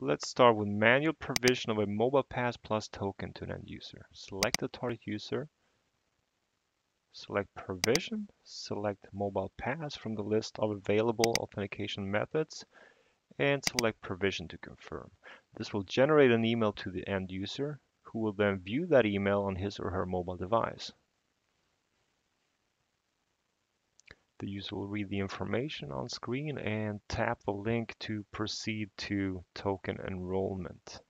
Let's start with manual provision of a MobilePASS+ token to an end user. Select the target user, select provision, select MobilePASS from the list of available authentication methods, and select provision to confirm. This will generate an email to the end user who will then view that email on his or her mobile device. The user will read the information on screen and tap the link to proceed to token enrollment.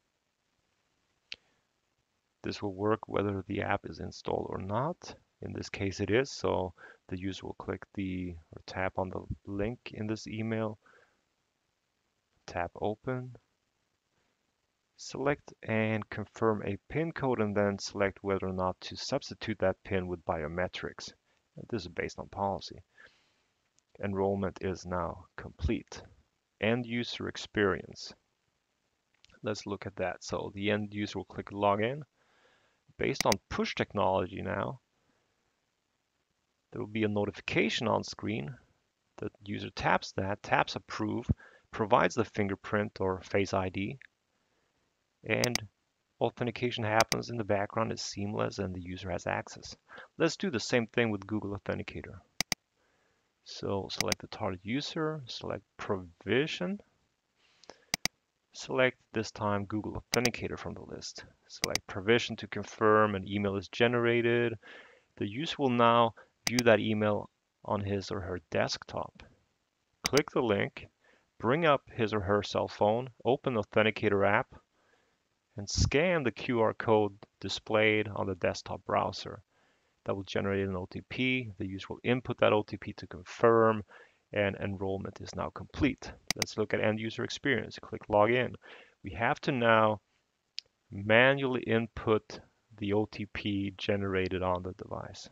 This will work whether the app is installed or not. In this case it is, so the user will click the or tap on the link in this email, tap open, select and confirm a PIN code and then select whether or not to substitute that PIN with biometrics. This is based on policy enrollment is now complete. End user experience. Let's look at that. So the end user will click login. Based on push technology now, there will be a notification on screen. The user taps that, taps approve, provides the fingerprint or face ID, and authentication happens in the background is seamless and the user has access. Let's do the same thing with Google Authenticator. So select the target user, select provision, select this time Google Authenticator from the list. Select provision to confirm an email is generated. The user will now view that email on his or her desktop. Click the link, bring up his or her cell phone, open the Authenticator app, and scan the QR code displayed on the desktop browser that will generate an OTP. The user will input that OTP to confirm and enrollment is now complete. Let's look at end user experience. Click login. We have to now manually input the OTP generated on the device.